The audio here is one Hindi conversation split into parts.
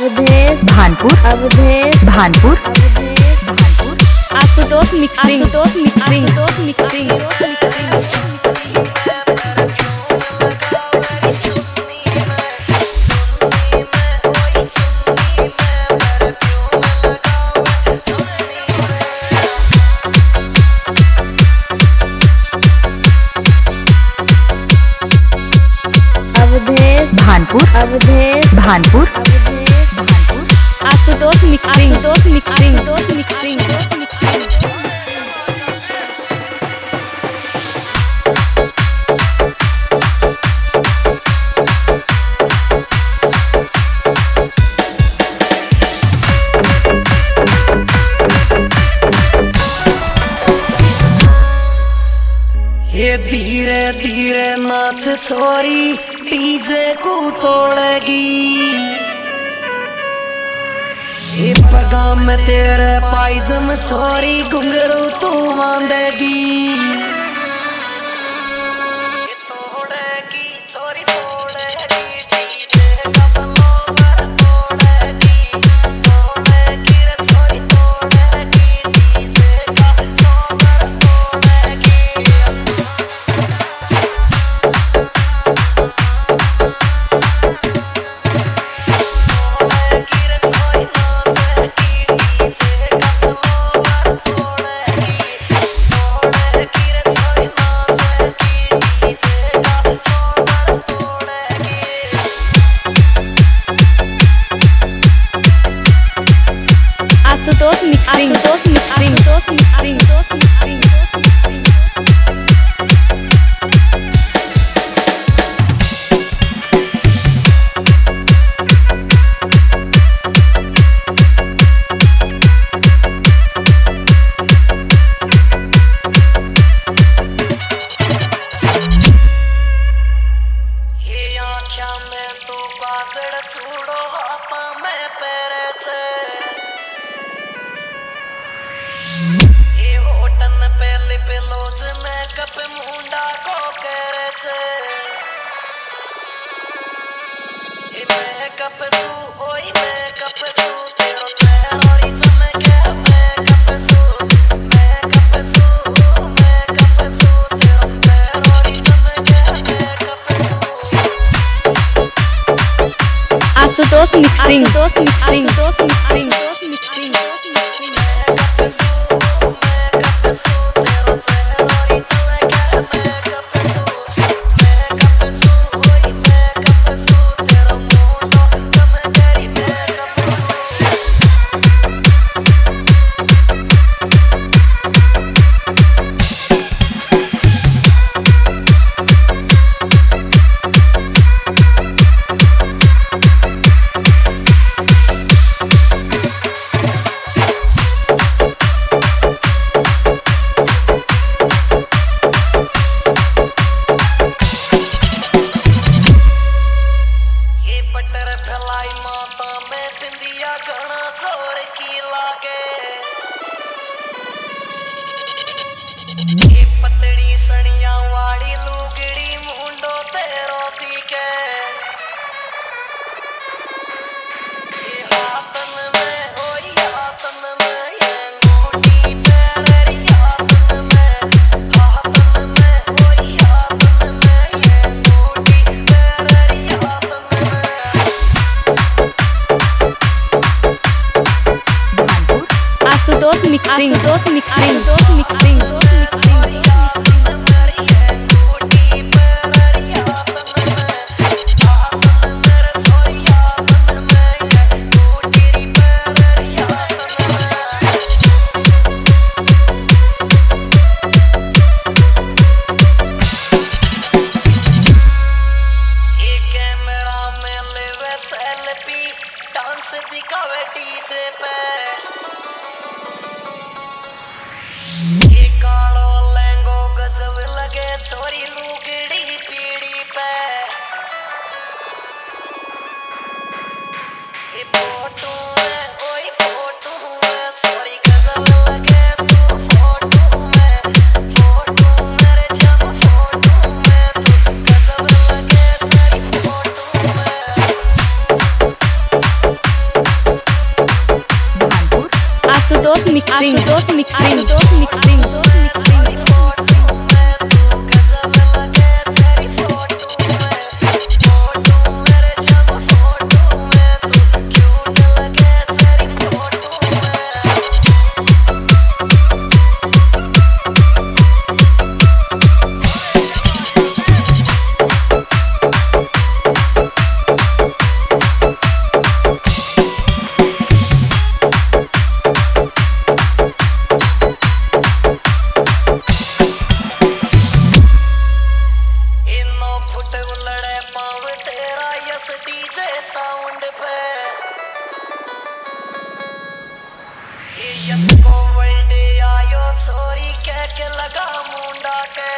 Avdhesh Bhanpur. Avdhesh Bhanpur. Avdhesh Bhanpur Ashutosh mixing. Ashutosh mixing. Ashutosh mixing. Avdhesh Bhanpur Avdhesh Bhanpur. Avdhesh Bhanpur. Ashutosh mixing. Ashutosh mixing. Ashutosh mixing. Ashutosh mixing ये धीरे धीरे नाच छोरी डीजे को तोड़ेगी। ये पगा में तेरे पायजम छोरी घुंघरू Ashutosh mixing Ashutosh mixing Ashutosh mixing Ashutosh mixing में तू बाजड़ छूड़ो हाथा में पैरे पे लिप में कप मुंडा को करे छे ये कप सू ओई मैं कप सू तेरो चमके सू मैं कप सू मैं कप सू तेरो तेरोरी चमके मैं सू Ashutosh mixing Ashutosh mixing Ashutosh mixing Ashutosh mixing में बिंदिया Ashutosh mixing Ashutosh mixing Ashutosh mixing dance दिखावे डीजे पे कालो लहंगो गजब लगे छोरी लुगड़ी पीड़ी पे photo Ashutosh mixing Ashutosh mixing Ashutosh mixing यसको वर्ल्ड आयो सोरी कह के लगा मुंडा के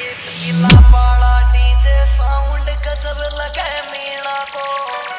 ये पीला पाड़ा डीजे साउंड गजब लगे मीणा को।